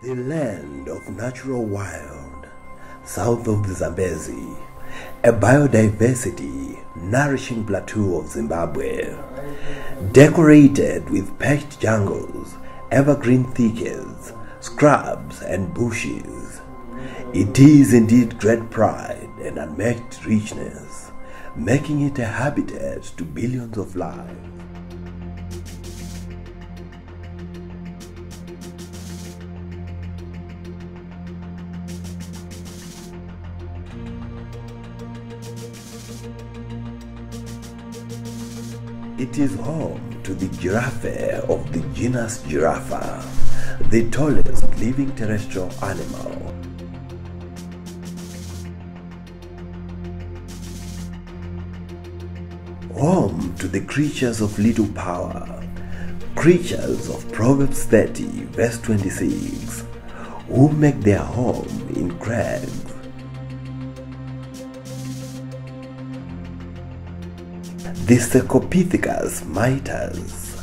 The land of natural wild, south of the Zambezi, a biodiversity nourishing plateau of Zimbabwe, decorated with perched jungles, evergreen thickets, scrubs, and bushes. It is indeed great pride and unmatched richness, making it a habitat to billions of lives. It is home to the giraffe of the genus Giraffa, the tallest living terrestrial animal. Home to the creatures of little power, creatures of Proverbs 30, verse 26, who make their home in crags. The Cercopithecus mitis,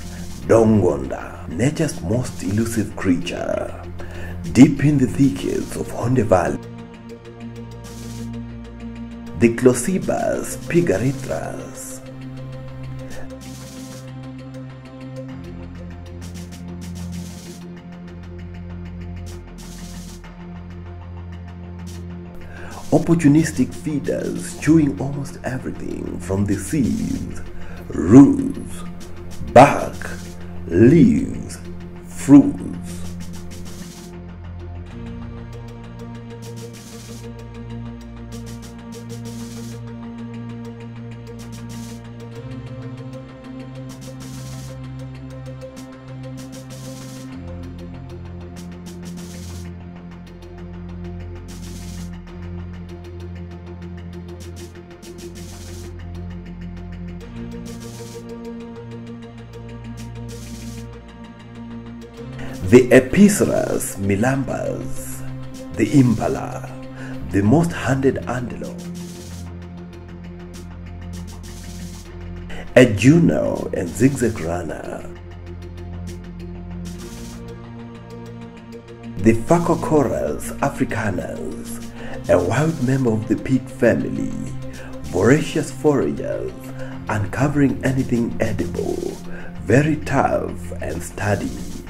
Dongonda, nature's most elusive creature, deep in the thickets of Honde Valley. The Chlorocebus pygerythrus, opportunistic feeders chewing almost everything from the seeds, roots, bark, leaves, fruits. The Aepyceros melampus, the impala, the most hunted antelope. A diurnal and zigzag runner. The Phacochoerus africanus, a wild member of the pig family, voracious foragers, uncovering anything edible, very tough and sturdy.